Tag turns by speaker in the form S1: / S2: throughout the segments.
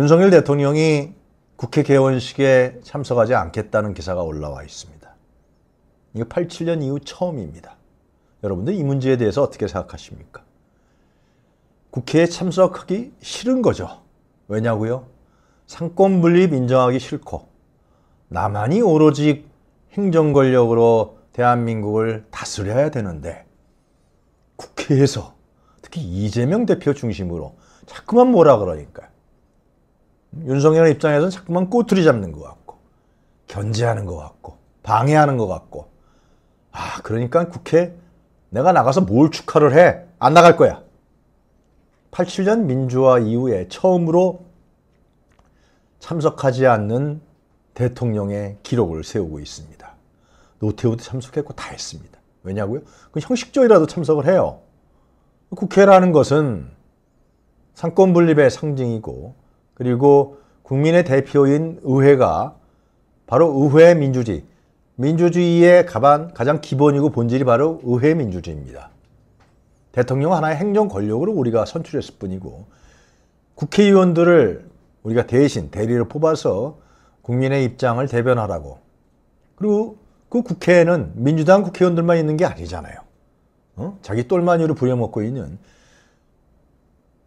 S1: 윤석열 대통령이 국회 개원식에 참석하지 않겠다는 기사가 올라와 있습니다. 이거 87년 이후 처음입니다. 여러분들 이 문제에 대해서 어떻게 생각하십니까? 국회에 참석하기 싫은 거죠. 왜냐고요? 상권 분립 인정하기 싫고 나만이 오로지 행정 권력으로 대한민국을 다스려야 되는데 국회에서 특히 이재명 대표 중심으로 자꾸만 뭐라 그러니까 윤석열 입장에서는 자꾸만 꼬투리 잡는 것 같고 견제하는 것 같고 방해하는 것 같고 아 그러니까 국회 내가 나가서 뭘 축하를 해? 안 나갈 거야. 87년 민주화 이후에 처음으로 참석하지 않는 대통령의 기록을 세우고 있습니다. 노태우도 참석했고 다 했습니다. 왜냐고요? 그 형식적이라도 참석을 해요. 국회라는 것은 상권 분립의 상징이고 그리고 국민의 대표인 의회가 바로 의회 민주주의, 민주주의의 가반, 가장 기본이고 본질이 바로 의회 민주주의입니다. 대통령 하나의 행정 권력으로 우리가 선출했을 뿐이고 국회의원들을 우리가 대신 대리를 뽑아서 국민의 입장을 대변하라고 그리고 그 국회에는 민주당 국회의원들만 있는 게 아니잖아요. 어? 자기 똘마니로 부려먹고 있는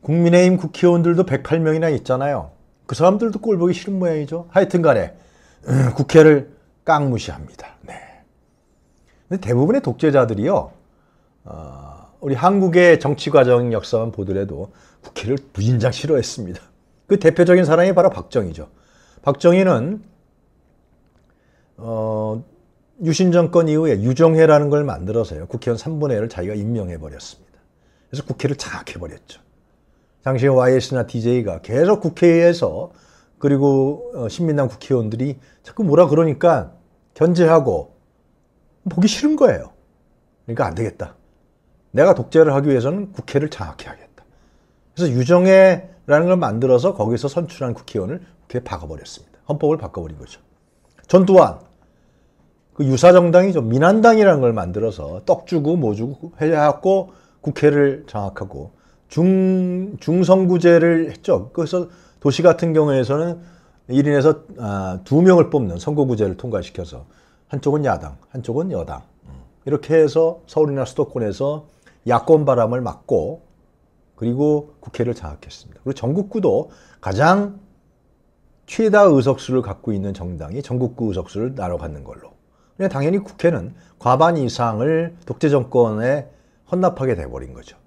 S1: 국민의힘 국회의원들도 108명이나 있잖아요. 그 사람들도 꼴 보기 싫은 모양이죠. 하여튼 간에 음, 국회를 깡무시합니다. 네. 근데 대부분의 독재자들이요. 어, 우리 한국의 정치 과정 역사만 보더라도 국회를 무진장 싫어했습니다. 그 대표적인 사람이 바로 박정희죠. 박정희는 어, 유신 정권 이후에 유정회라는 걸 만들어서요. 국회의원 3분의 1을 자기가 임명해 버렸습니다. 그래서 국회를 장악해 버렸죠. 당시에 YS나 DJ가 계속 국회에서 그리고 어, 신민당 국회의원들이 자꾸 뭐라 그러니까 견제하고 보기 싫은 거예요. 그러니까 안 되겠다. 내가 독재를 하기 위해서는 국회를 장악해야겠다. 그래서 유정회라는 걸 만들어서 거기서 선출한 국회의원을 국회에 박아버렸습니다. 헌법을 바꿔버린 거죠. 전두환 그 유사정당이죠. 민한당이라는 걸 만들어서 떡 주고 뭐 주고 해갖고 국회를 장악하고 중, 중선구제를 했죠. 그래서 도시 같은 경우에서는 1인에서 아, 2명을 뽑는 선거구제를 통과시켜서 한쪽은 야당, 한쪽은 여당. 이렇게 해서 서울이나 수도권에서 야권 바람을 막고 그리고 국회를 장악했습니다. 그리고 전국구도 가장 최다 의석수를 갖고 있는 정당이 전국구 의석수를 나눠 갖는 걸로. 당연히 국회는 과반 이상을 독재 정권에 헌납하게 돼버린 거죠.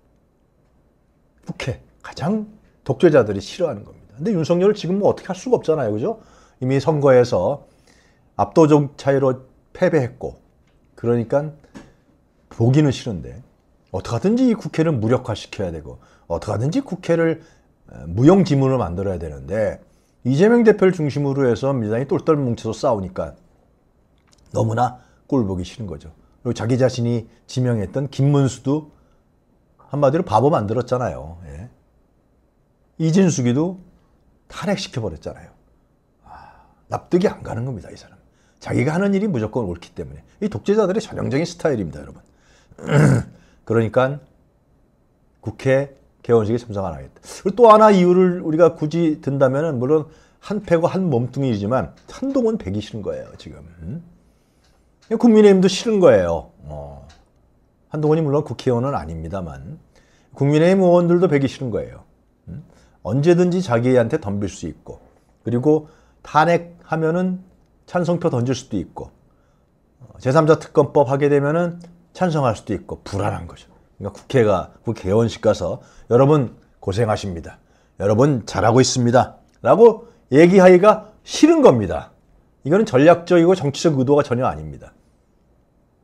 S1: 국회 가장 독재자들이 싫어하는 겁니다. 근데 윤석열을 지금 뭐 어떻게 할 수가 없잖아요. 그죠? 이미 선거에서 압도적 차이로 패배했고 그러니까 보기는 싫은데 어떻게 하든지 이 국회를 무력화시켜야 되고 어떻게 하든지 국회를 무용지물로 만들어야 되는데 이재명 대표를 중심으로 해서 민주당이 똘똘 뭉쳐서 싸우니까 너무나 꼴 보기 싫은 거죠. 그리고 자기 자신이 지명했던 김문수도 한마디로 바보 만들었잖아요. 예. 이진숙이도 탄핵시켜버렸잖아요. 아, 납득이 안 가는 겁니다, 이 사람. 자기가 하는 일이 무조건 옳기 때문에. 이 독재자들의 전형적인 스타일입니다, 여러분. 그러니까 국회 개원식에 참석 안 하겠다. 그리고 또 하나 이유를 우리가 굳이 든다면 물론 한 패고 한 몸뚱이지만 한동훈 배기 싫은 거예요, 지금. 음? 국민의힘도 싫은 거예요. 어. 한동훈이 물론 국회의원은 아닙니다만 국민의힘 의원들도 배기 싫은 거예요. 음? 언제든지 자기한테 덤빌 수 있고 그리고 탄핵하면은 찬성표 던질 수도 있고 어, 제3자 특검법 하게 되면은 찬성할 수도 있고 불안한 거죠. 그러니까 국회가 국회의원식 가서 여러분 고생하십니다. 여러분 잘하고 있습니다. 라고 얘기하기가 싫은 겁니다. 이거는 전략적이고 정치적 의도가 전혀 아닙니다.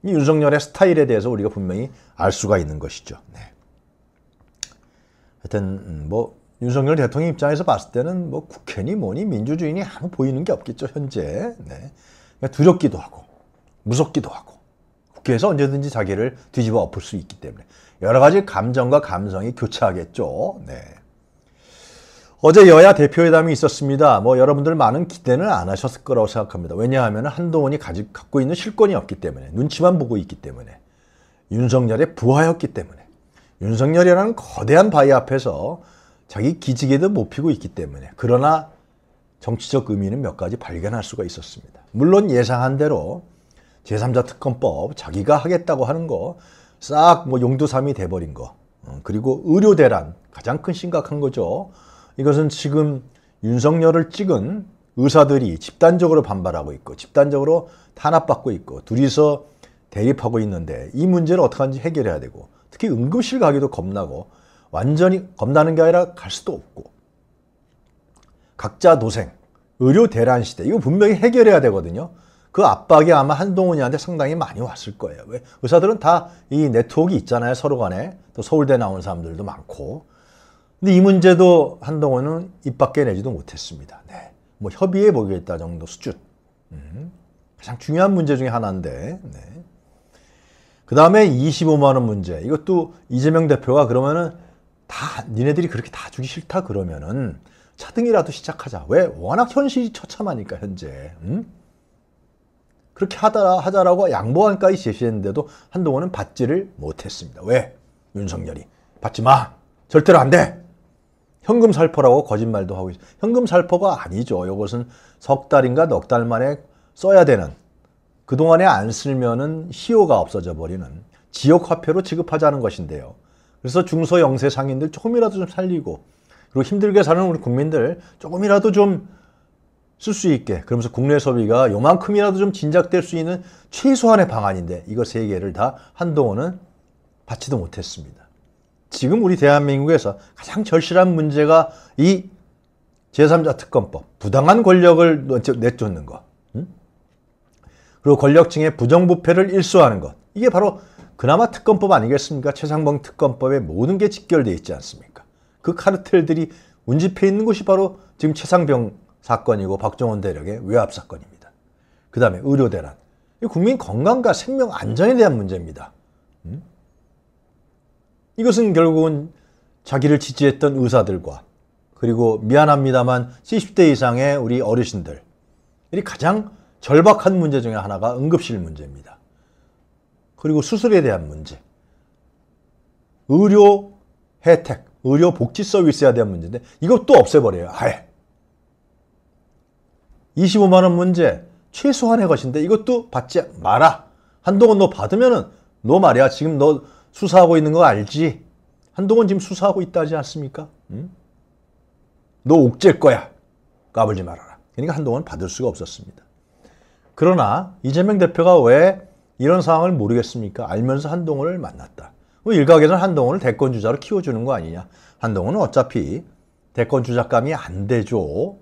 S1: 이 윤석열의 스타일에 대해서 우리가 분명히 알 수가 있는 것이죠. 네. 하여튼 음, 뭐 윤석열 대통령 입장에서 봤을 때는 뭐 국회니 뭐니 민주주의니 아무 보이는 게 없겠죠 현재. 네. 그러니까 두렵기도 하고 무섭기도 하고 국회에서 언제든지 자기를 뒤집어 엎을 수 있기 때문에 여러 가지 감정과 감성이 교차하겠죠. 네. 어제 여야 대표회담이 있었습니다. 뭐 여러분들 많은 기대는 안 하셨을 거라고 생각합니다. 왜냐하면 한동훈이 가지, 갖고 있는 실권이 없기 때문에 눈치만 보고 있기 때문에 윤석열의 부하였기 때문에 윤석열이라는 거대한 바위 앞에서 자기 기지개도 못 피고 있기 때문에 그러나 정치적 의미는 몇 가지 발견할 수가 있었습니다. 물론 예상한 대로 제3자 특검법 자기가 하겠다고 하는 거 싹 뭐 용두삼이 돼버린 거 어, 그리고 의료 대란 가장 큰 심각한 거죠. 이것은 지금 윤석열을 찍은 의사들이 집단적으로 반발하고 있고 집단적으로 탄압받고 있고 둘이서 대립하고 있는데 이 문제를 어떻게 하는지 해결해야 되고 특히 응급실 가기도 겁나고 완전히 겁나는 게 아니라 갈 수도 없고 각자 도생 의료 대란 시대 이거 분명히 해결해야 되거든요. 그 압박이 아마 한동훈이한테 상당히 많이 왔을 거예요. 왜? 의사들은 다 이 네트워크 있잖아요. 서로 간에. 또 서울대 나온 사람들도 많고. 근데 이 문제도 한동훈은 입 밖에 내지도 못했습니다. 네. 뭐 협의해 보겠다 정도 수준. 음. 가장 중요한 문제 중에 하나인데. 네. 그 다음에 25만 원 문제. 이것도 이재명 대표가 그러면은 다 니네들이 그렇게 다 주기 싫다 그러면은 차등이라도 시작하자. 왜? 워낙 현실이 처참하니까 현재. 음? 그렇게 하다, 하자라고 양보안까지 제시했는데도 한동훈은 받지를 못했습니다. 왜? 윤석열이. 받지 마! 절대로 안 돼! 현금 살포라고 거짓말도 하고 있어요. 현금 살포가 아니죠. 이것은 석 달인가 넉 달 만에 써야 되는 그동안에 안 쓰면은 희요가 없어져 버리는 지역 화폐로 지급하자는 것인데요. 그래서 중소 영세 상인들 조금이라도 좀 살리고 그리고 힘들게 사는 우리 국민들 조금이라도 좀 쓸 수 있게 그러면서 국내 소비가 요만큼이라도 좀 진작될 수 있는 최소한의 방안인데 이거 세 개를 다 한동훈은 받지도 못했습니다. 지금 우리 대한민국에서 가장 절실한 문제가 이 제3자 특검법, 부당한 권력을 내쫓는 것, 그리고 권력층의 부정부패를 일소하는 것. 이게 바로 그나마 특검법 아니겠습니까? 최상봉 특검법에 모든 게 직결되어 있지 않습니까? 그 카르텔들이 운집해 있는 곳이 바로 지금 최상병 사건이고 박정원 대령의 외압 사건입니다. 그 다음에 의료 대란. 국민 건강과 생명 안전에 대한 문제입니다. 음? 이것은 결국은 자기를 지지했던 의사들과 그리고 미안합니다만 70대 이상의 우리 어르신들 이 가장 절박한 문제 중에 하나가 응급실 문제입니다. 그리고 수술에 대한 문제. 의료 혜택, 의료 복지 서비스에 대한 문제인데 이것도 없애버려요. 아예. 25만 원 문제 최소한의 것인데 이것도 받지 마라. 한동훈 너 받으면은 너 말이야 지금 너 수사하고 있는 거 알지? 한동훈 지금 수사하고 있다지 않습니까? 응? 너 옥죄일 거야. 까불지 말아라. 그러니까 한동훈 받을 수가 없었습니다. 그러나 이재명 대표가 왜 이런 상황을 모르겠습니까? 알면서 한동훈을 만났다. 뭐 일각에서는 한동훈을 대권 주자로 키워주는 거 아니냐. 한동훈은 어차피 대권 주자감이 안 되죠.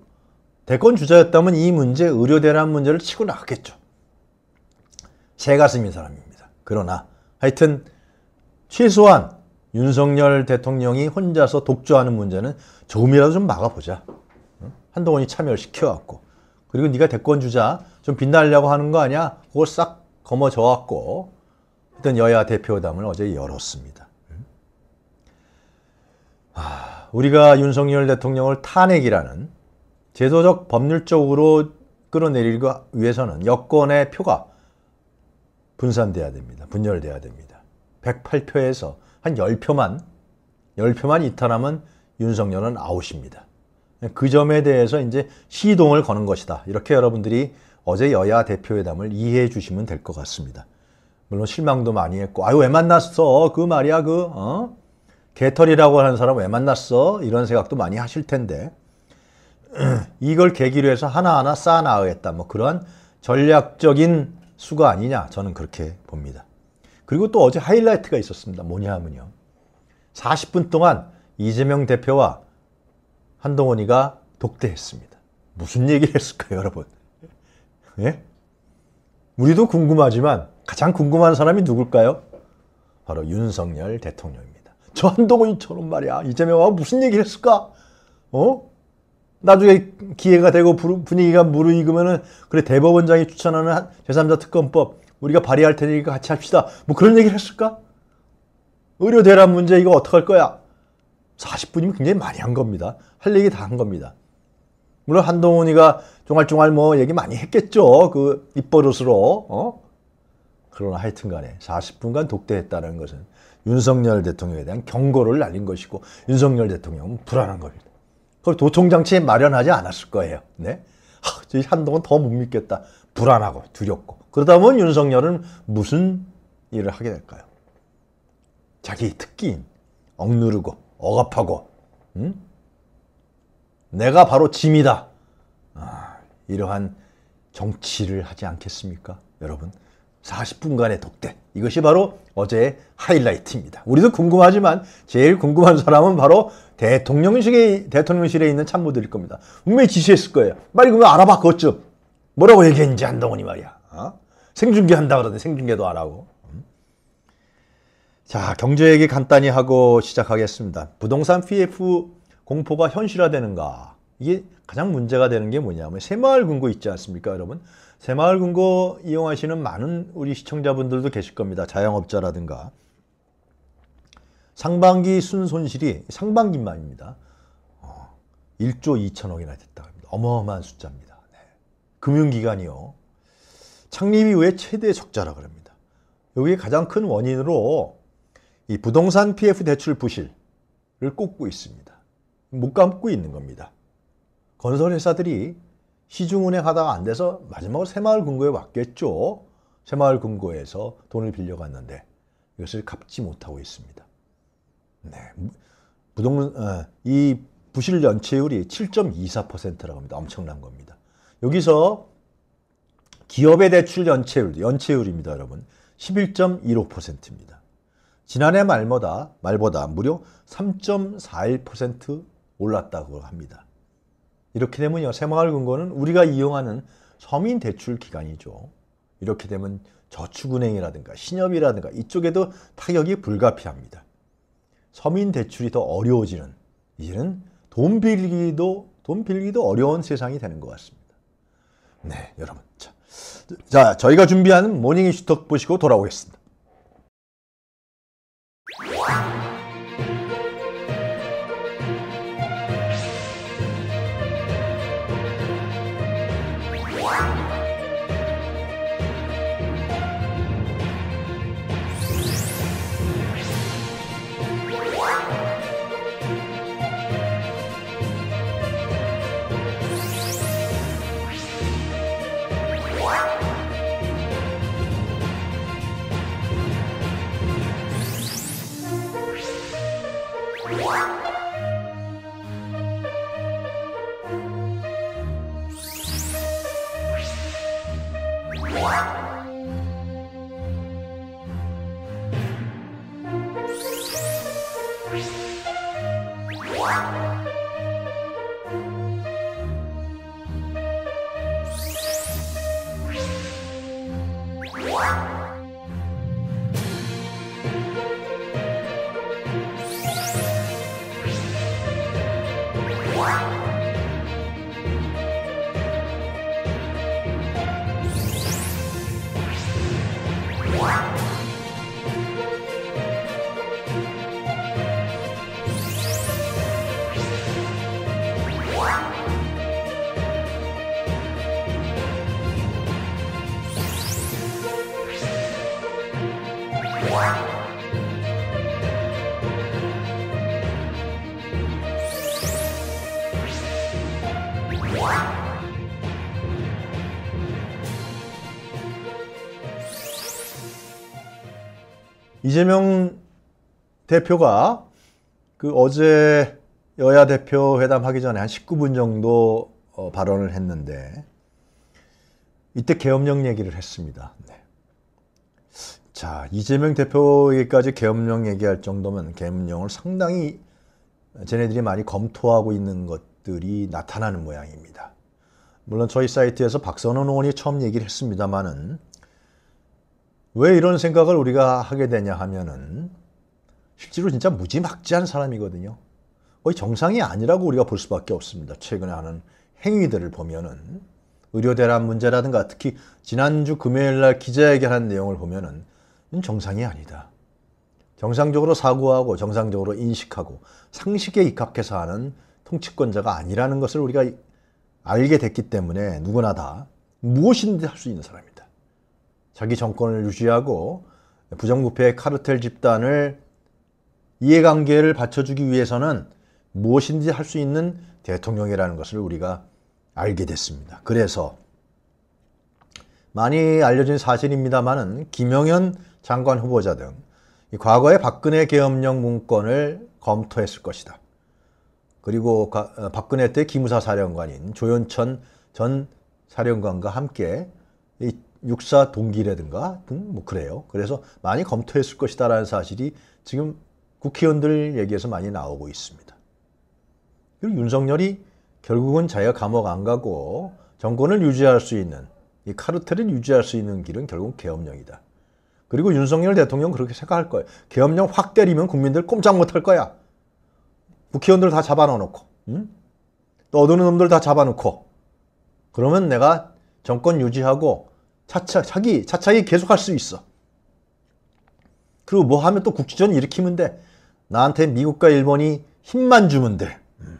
S1: 대권 주자였다면 이 문제, 의료 대란 문제를 치고 나갔겠죠. 새 가슴인 사람입니다. 그러나 하여튼 최소한 윤석열 대통령이 혼자서 독주하는 문제는 조금이라도 좀 막아보자. 한동훈이 참여를 시켜갖고 그리고 네가 대권 주자 좀 빛나려고 하는 거 아니야? 그걸 싹 거머쥐어갖고 어떤 여야 대표담을 어제 열었습니다. 아, 우리가 윤석열 대통령을 탄핵이라는 제도적 법률적으로 끌어내리기 위해서는 여권의 표가 분산돼야 됩니다. 분열돼야 됩니다. 108표에서 한 10표만 10표만 이탈하면 윤석열은 아웃입니다. 그 점에 대해서 이제 시동을 거는 것이다. 이렇게 여러분들이 어제 여야 대표회담을 이해해 주시면 될 것 같습니다. 물론 실망도 많이 했고, 아유, 왜 만났어? 그 말이야, 그, 어? 개털이라고 하는 사람 왜 만났어? 이런 생각도 많이 하실 텐데, 이걸 계기로 해서 하나하나 쌓아나가겠다. 뭐 그러한 전략적인 수가 아니냐. 저는 그렇게 봅니다. 그리고 또 어제 하이라이트가 있었습니다. 뭐냐 하면요. 40분 동안 이재명 대표와 한동훈이가 독대했습니다. 무슨 얘기를 했을까요, 여러분? 예? 우리도 궁금하지만 가장 궁금한 사람이 누굴까요? 바로 윤석열 대통령입니다. 저 한동훈이처럼 말이야. 이재명하고 무슨 얘기를 했을까? 어? 나중에 기회가 되고 분위기가 무르익으면은 그래 대법원장이 추천하는 제3자 특검법 우리가 발의할 테니까 같이 합시다. 뭐 그런 얘기를 했을까? 의료 대란 문제 이거 어떡할 거야? 40분이면 굉장히 많이 한 겁니다. 할 얘기 다 한 겁니다. 물론 한동훈이가 종알종알 뭐 얘기 많이 했겠죠. 그 입버릇으로. 어? 그러나 하여튼 간에 40분간 독대했다는 것은 윤석열 대통령에 대한 경고를 날린 것이고 윤석열 대통령은 불안한 겁니다. 그걸 도청장치에 마련하지 않았을 거예요. 네? 하, 저 한동안 더못 믿겠다. 불안하고 두렵고. 그러다 보면 윤석열은 무슨 일을 하게 될까요? 자기 특기인 억누르고 억압하고 응? 내가 바로 짐이다. 아, 이러한 정치를 하지 않겠습니까? 여러분 40분간의 독대 이것이 바로 어제의 하이라이트입니다. 우리도 궁금하지만 제일 궁금한 사람은 바로 대통령실에, 대통령실에 있는 참모들일 겁니다. 분명히 지시했을 거예요. 빨리 그거 알아봐 그것 뭐라고 얘기했는지 한동훈이 말이야. 어? 생중계 한다 그러는데 생중계도 안 하고. 음? 자 경제 얘기 간단히 하고 시작하겠습니다. 부동산 PF 공포가 현실화되는가? 이게 가장 문제가 되는 게 뭐냐면 새마을 금고 있지 않습니까, 여러분? 새마을 금고 이용하시는 많은 우리 시청자분들도 계실 겁니다. 자영업자라든가. 상반기 순손실이 상반기만입니다. 1조 어, 2천억이나 됐다. 어마어마한 숫자입니다. 네. 금융기관이요. 창립 이후에 최대 적자라 그럽니다. 여기에 가장 큰 원인으로 이 부동산 PF 대출 부실을 꼽고 있습니다. 못 감고 있는 겁니다. 건설회사들이 시중은행 하다가 안 돼서 마지막으로 새마을금고에 왔겠죠. 새마을금고에서 돈을 빌려갔는데 이것을 갚지 못하고 있습니다. 네, 부동 어, 이 부실 연체율이 7.24%라고 합니다. 엄청난 겁니다. 여기서 기업의 대출 연체율, 연체율입니다, 여러분. 11.15%입니다. 지난해 말보다 말보다 무려 3.41% 올랐다고 합니다. 이렇게 되면요. 새마을금고는 우리가 이용하는 서민 대출 기관이죠. 이렇게 되면 저축은행이라든가 신협이라든가 이쪽에도 타격이 불가피합니다. 서민 대출이 더 어려워지는 이제는 돈 빌기도 돈 빌기도 어려운 세상이 되는 것 같습니다. 네, 여러분. 자, 자 저희가 준비하는 모닝 이슈톡 보시고 돌아오겠습니다. 이재명 대표가 그 어제 여야 대표 회담하기 전에 한 19분 정도 어, 발언을 했는데 이때 계엄령 얘기를 했습니다. 네. 자, 이재명 대표에게까지 계엄령 얘기할 정도면 계엄령을 상당히 쟤네들이 많이 검토하고 있는 것들이 나타나는 모양입니다. 물론 저희 사이트에서 박선원 의원이 처음 얘기를 했습니다마는 왜 이런 생각을 우리가 하게 되냐 하면은 실제로 진짜 무지막지한 사람이거든요. 거의 정상이 아니라고 우리가 볼 수밖에 없습니다. 최근에 하는 행위들을 보면은 의료 대란 문제라든가 특히 지난주 금요일 날 기자회견한 내용을 보면은 정상이 아니다. 정상적으로 사고하고 정상적으로 인식하고 상식에 입각해서 하는 통치권자가 아니라는 것을 우리가 알게 됐기 때문에 누구나 다 무엇이든지 할 수 있는 사람입니다. 자기 정권을 유지하고 부정부패 카르텔 집단을 이해관계를 받쳐주기 위해서는 무엇인지 할 수 있는 대통령이라는 것을 우리가 알게 됐습니다. 그래서 많이 알려진 사실입니다만은 김영현 장관 후보자 등 과거의 박근혜 계엄령 문건을 검토했을 것이다. 그리고 가- 어, 박근혜 때 기무사 사령관인 조현천 전 사령관과 함께 이 육사 동기라든가 등 뭐 그래요. 그래서 많이 검토했을 것이다라는 사실이 지금 국회의원들 얘기에서 많이 나오고 있습니다. 그리고 윤석열이 결국은 자기가 감옥 안 가고 정권을 유지할 수 있는 이 카르텔을 유지할 수 있는 길은 결국 계엄령이다. 그리고 윤석열 대통령 그렇게 생각할 거예요. 계엄령 확 때리면 국민들 꼼짝 못할 거야. 국회의원들 다 잡아넣어놓고, 응? 떠드는 놈들 다 잡아놓고, 그러면 내가 정권 유지하고 차차, 차기, 차차기 계속할 수 있어. 그리고 뭐 하면 또 국지전 일으키면 돼. 나한테 미국과 일본이 힘만 주면 돼. 음.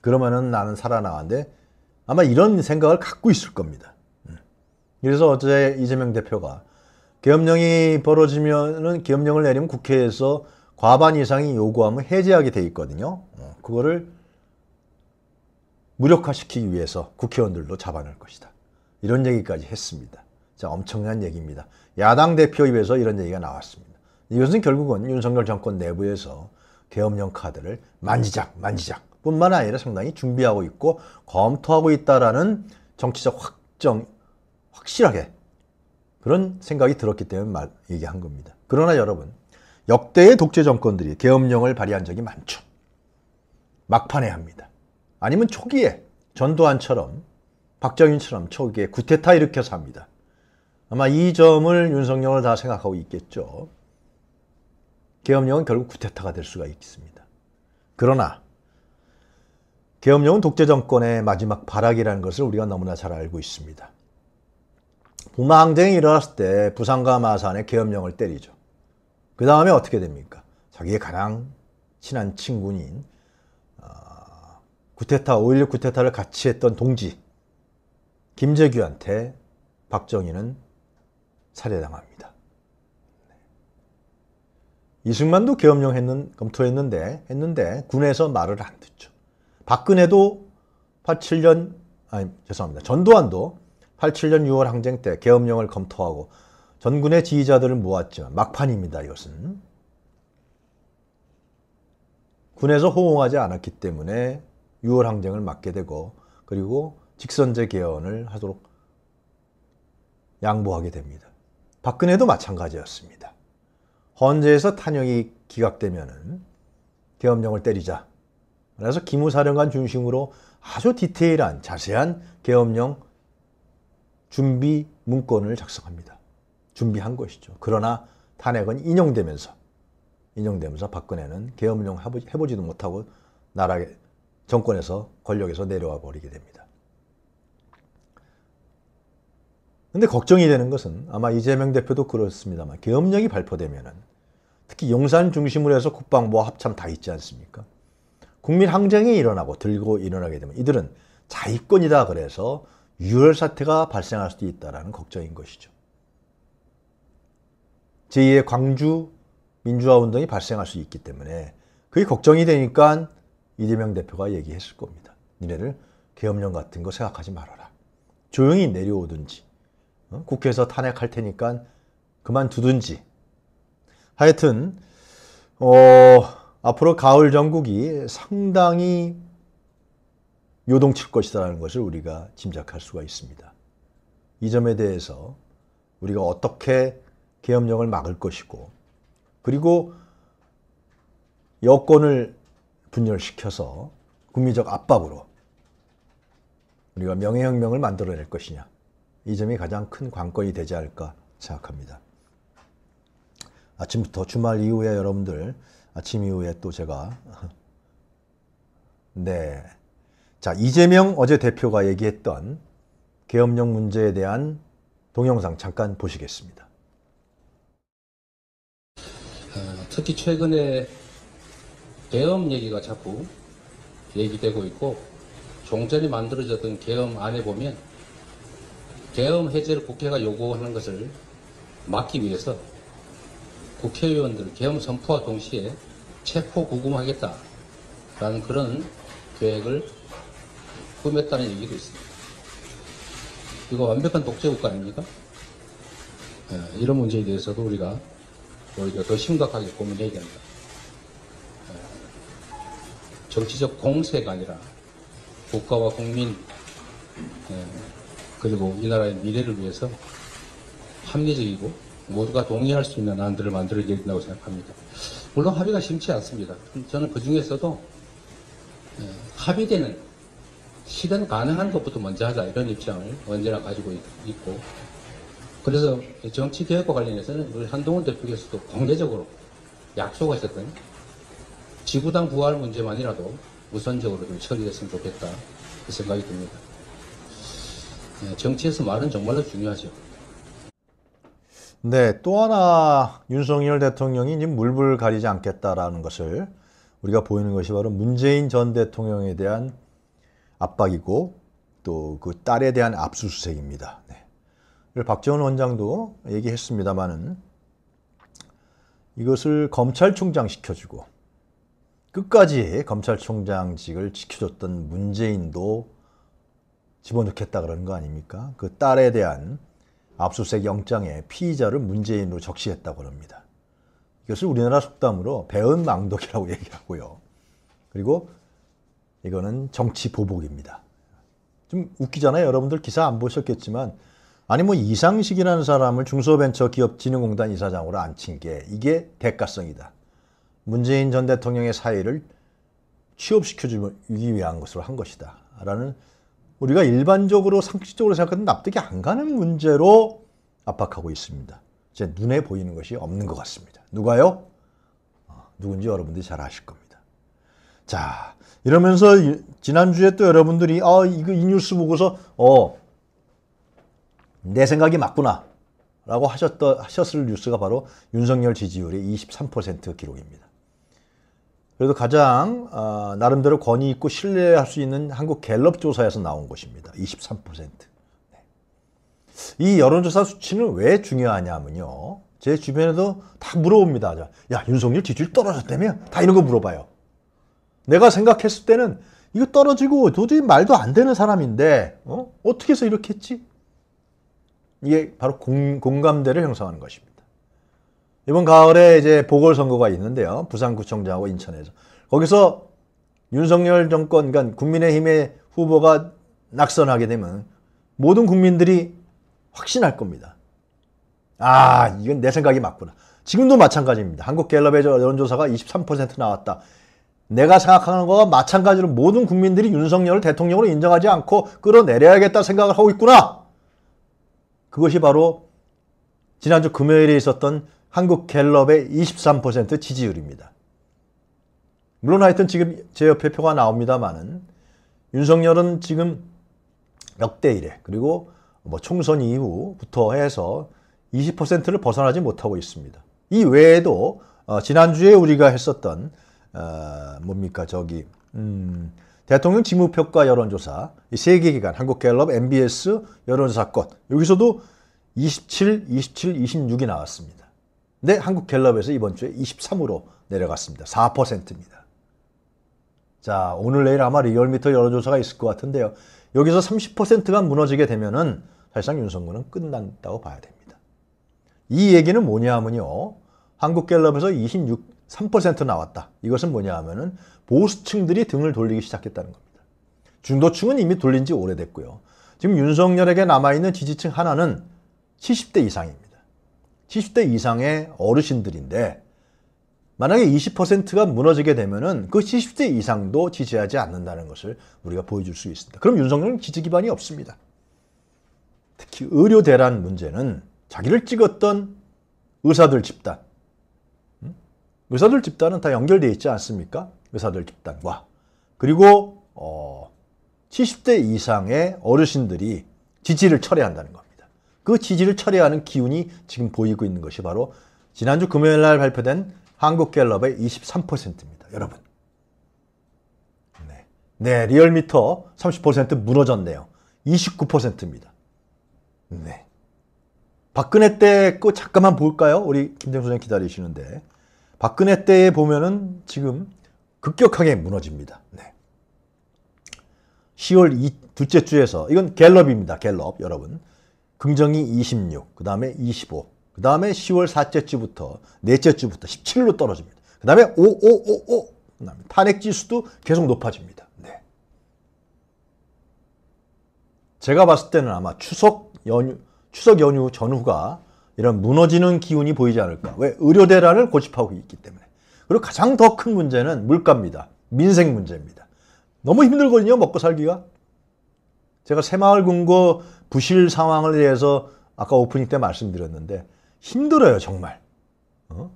S1: 그러면은 나는 살아나는데 아마 이런 생각을 갖고 있을 겁니다. 음. 그래서 어제 이재명 대표가 계엄령이 벌어지면은 계엄령을 내리면 국회에서 과반 이상이 요구하면 해제하게 돼 있거든요. 어, 그거를 무력화시키기 위해서 국회의원들도 잡아낼 것이다. 이런 얘기까지 했습니다. 자, 엄청난 얘기입니다. 야당 대표 입에서 이런 얘기가 나왔습니다. 이것은 결국은 윤석열 정권 내부에서 계엄령 카드를 만지작 만지작 뿐만 아니라 상당히 준비하고 있고 검토하고 있다라는 정치적 확정, 확실하게 그런 생각이 들었기 때문에 말, 얘기한 겁니다. 그러나 여러분, 역대의 독재 정권들이 계엄령을 발의한 적이 많죠. 막판에 합니다. 아니면 초기에 전두환처럼 박정희처럼 초기에 구테타 일으켜서 합니다. 아마 이 점을 윤석열을 다 생각하고 있겠죠. 계엄령은 결국 구테타가 될 수가 있습니다. 그러나 계엄령은 독재 정권의 마지막 발악이라는 것을 우리가 너무나 잘 알고 있습니다. 부마 항쟁이 일어났을 때 부산과 마산에 계엄령을 때리죠. 그 다음에 어떻게 됩니까? 자기의 가장 친한 친구인 어, 구테타 5.16 구테타를 같이 했던 동지 김재규한테 박정희는 살해당합니다. 이승만도 계엄령 했는, 검토했는데, 했는데, 군에서 말을 안 듣죠. 박근혜도 87년, 아니, 죄송합니다. 전두환도 87년 6월 항쟁 때 계엄령을 검토하고 전군의 지휘자들을 모았지만 막판입니다, 이것은. 군에서 호응하지 않았기 때문에 6월 항쟁을 막게 되고, 그리고 직선제 개헌을 하도록 양보하게 됩니다. 박근혜도 마찬가지였습니다. 헌재에서 탄핵이 기각되면은 계엄령을 때리자. 그래서 기무사령관 중심으로 아주 디테일한 자세한 계엄령 준비 문건을 작성합니다. 준비한 것이죠. 그러나 탄핵은 인용되면서 인용되면서 박근혜는 계엄령 해보- 해보지도 못하고 나라 정권에서 권력에서 내려와 버리게 됩니다. 근데 걱정이 되는 것은 아마 이재명 대표도 그렇습니다만 계엄령이 발표되면은 특히 용산 중심으로 해서 국방부와 합참 다 있지 않습니까? 국민 항쟁이 일어나고 들고 일어나게 되면 이들은 자위권이다 그래서 유혈 사태가 발생할 수도 있다라는 걱정인 것이죠. 제2의 광주 민주화 운동이 발생할 수 있기 때문에 그게 걱정이 되니까 이재명 대표가 얘기했을 겁니다. 니네들 계엄령 같은 거 생각하지 말아라. 조용히 내려오든지 어? 국회에서 탄핵할 테니까 그만두든지 하여튼 어, 앞으로 가을 전국이 상당히 요동칠 것이다라는 것을 우리가 짐작할 수가 있습니다. 이 점에 대해서 우리가 어떻게 계엄령을 막을 것이고 그리고 여권을 분열시켜서 국민적 압박으로 우리가 명예혁명을 만들어낼 것이냐 이 점이 가장 큰 관건이 되지 않을까 생각합니다. 아침부터 주말 이후에 여러분들 아침 이후에 또 제가 네. 자, 이재명 어제 대표가 얘기했던 계엄령 문제에 대한 동영상 잠깐 보시겠습니다.
S2: 어, 특히 최근에 계엄 얘기가 자꾸 얘기되고 있고 종전에 만들어졌던 계엄 안에 보면 계엄 해제를 국회가 요구하는 것을 막기 위해서 국회의원들 계엄 선포와 동시에 체포 구금하겠다라는 그런 계획을 꾸몄다는 얘기도 있습니다. 이거 완벽한 독재국가 아닙니까? 예, 이런 문제에 대해서도 우리가 오히려 더 심각하게 고민해야 된다. 예, 정치적 공세가 아니라 국가와 국민 예, 그리고 이 나라의 미래를 위해서 합리적이고 모두가 동의할 수 있는 안들을 만들어야 된다고 생각합니다. 물론 합의가 심치 않습니다. 저는 그 중에서도 예, 합의되는 실현 가능한 것부터 먼저 하자 이런 입장을 언제나 가지고 있- 있고 그래서 정치 개혁과 관련해서는 우리 한동훈 대표께서도 공개적으로 약속하셨던 지구당 부활 문제만이라도 우선적으로 좀 처리됐으면 좋겠다 그 생각이 듭니다. 예, 정치에서 말은 정말로 중요하죠.
S1: 네, 또 하나 윤석열 대통령이 이제 물불 가리지 않겠다라는 것을 우리가 보이는 것이 바로 문재인 전 대통령에 대한 압박이고 또 그 딸에 대한 압수수색입니다. 네. 박지원 원장도 얘기했습니다마는 이것을 검찰총장 시켜주고 끝까지 검찰총장직을 지켜줬던 문재인도 집어넣겠다 그러는 거 아닙니까? 그 딸에 대한 압수수색 영장에 피의자를 문재인으로 적시했다고 합니다. 이것을 우리나라 속담으로 배은망덕이라고 얘기하고요. 그리고 이거는 정치 보복입니다. 좀 웃기잖아요. 여러분들 기사 안 보셨겠지만 아니 뭐 이상식이라는 사람을 중소벤처기업진흥공단 이사장으로 앉힌 게 이게 대가성이다. 문재인 전 대통령의 사의를 취업시켜주기 위한 것으로 한 것이다. 라는 우리가 일반적으로 상식적으로 생각하는 납득이 안 가는 문제로 압박하고 있습니다. 제 눈에 보이는 것이 없는 것 같습니다. 누가요? 어, 누군지 여러분들이 잘 아실 겁니다. 자, 이러면서 이- 지난주에 또 여러분들이 아, 이거 이 뉴스 보고서 어, 내 생각이 맞구나. 라고 하셨던, 하셨을 뉴스가 바로 윤석열 지지율의 23% 기록입니다. 그래도 가장 어, 나름대로 권위 있고 신뢰할 수 있는 한국 갤럽 조사에서 나온 것입니다. 23%. 네. 이 여론조사 수치는 왜 중요하냐면요. 제 주변에도 다 물어봅니다. 자, 야 윤석열 지지율 떨어졌다며? 다 이런 거 물어봐요. 내가 생각했을 때는 이거 떨어지고 도저히 말도 안 되는 사람인데 어? 어떻게 해서 이렇게 했지? 이게 바로 공, 공감대를 형성하는 것입니다. 이번 가을에 이제 보궐선거가 있는데요. 부산구청장하고 인천에서. 거기서 윤석열 정권, 그러니까 국민의힘의 후보가 낙선하게 되면 모든 국민들이 확신할 겁니다. 아, 이건 내 생각이 맞구나. 지금도 마찬가지입니다. 한국갤럽의 여론조사가 23% 나왔다. 내가 생각하는 거와 마찬가지로 모든 국민들이 윤석열을 대통령으로 인정하지 않고 끌어내려야겠다 생각을 하고 있구나. 그것이 바로 지난주 금요일에 있었던 한국 갤럽의 23% 지지율입니다. 물론 하여튼 지금 제 옆에 표가 나옵니다만은 윤석열은 지금 역대 이래 그리고 뭐 총선 이후부터 해서 20%를 벗어나지 못하고 있습니다. 이 외에도 어, 지난주에 우리가 했었던 어, 뭡니까 저기 음, 대통령 직무평가 여론조사 이 세 개 기관 한국갤럽, MBS 여론조사권 여기서도 27, 27, 26이 나왔습니다. 근데 한국 갤럽에서 이번 주에 23으로 내려갔습니다. 4%입니다. 자, 오늘 내일 아마 리얼미터 여론조사가 있을 것 같은데요. 여기서 30%가 무너지게 되면은 사실상 윤석열은 끝난다고 봐야 됩니다. 이 얘기는 뭐냐 하면요. 한국 갤럽에서 26, 3% 나왔다. 이것은 뭐냐 하면은 보수층들이 등을 돌리기 시작했다는 겁니다. 중도층은 이미 돌린 지 오래됐고요. 지금 윤석열에게 남아있는 지지층 하나는 70대 이상입니다. 70대 이상의 어르신들인데 만약에 20%가 무너지게 되면은 그 70대 이상도 지지하지 않는다는 것을 우리가 보여줄 수 있습니다. 그럼 윤석열은 지지 기반이 없습니다. 특히 의료 대란 문제는 자기를 찍었던 의사들 집단, 음? 의사들 집단은 다 연결되어 있지 않습니까? 의사들 집단과 그리고 어, 70대 이상의 어르신들이 지지를 철회한다는 겁니다. 그 지지를 철회하는 기운이 지금 보이고 있는 것이 바로 지난주 금요일 날 발표된 한국갤럽의 23%입니다. 여러분. 네. 네, 리얼미터 30% 무너졌네요. 29%입니다. 네. 박근혜 때그 잠깐만 볼까요? 우리 김정수 선생 기다리시는데 박근혜 때에 보면은 지금 급격하게 무너집니다. 네. 10월 이, 둘째 주에서 이건 갤럽입니다. 갤럽 여러분. 긍정이 26, 그 다음에 25, 그 다음에 10월 셋째 주부터 넷째 주부터 17로 떨어집니다. 그 다음에 5, 5, 5, 5, 그 다음에 탄핵 지수도 계속 높아집니다. 네. 제가 봤을 때는 아마 추석 연휴, 추석 연휴 전후가 이런 무너지는 기운이 보이지 않을까. 왜? 의료 대란을 고집하고 있기 때문에. 그리고 가장 더 큰 문제는 물가입니다. 민생 문제입니다. 너무 힘들거든요, 먹고 살기가. 제가 새마을 금고 부실 상황을 대해서 아까 오프닝 때 말씀드렸는데 힘들어요, 정말. 어?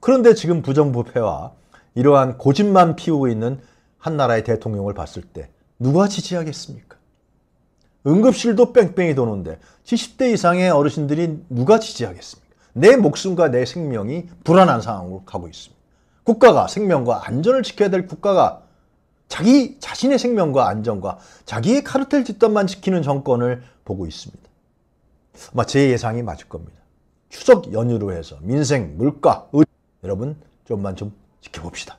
S1: 그런데 지금 부정부패와 이러한 고집만 피우고 있는 한 나라의 대통령을 봤을 때 누가 지지하겠습니까? 응급실도 뺑뺑이 도는데 70대 이상의 어르신들이 누가 지지하겠습니까? 내 목숨과 내 생명이 불안한 상황으로 가고 있습니다. 국가가 생명과 안전을 지켜야 될 국가가 자기 자신의 생명과 안전과 자기의 카르텔 뒷담만 지키는 정권을 보고 있습니다. 아마 제 예상이 맞을 겁니다. 추석 연휴로 해서 민생, 물가, 의... 여러분 좀만 좀 지켜봅시다.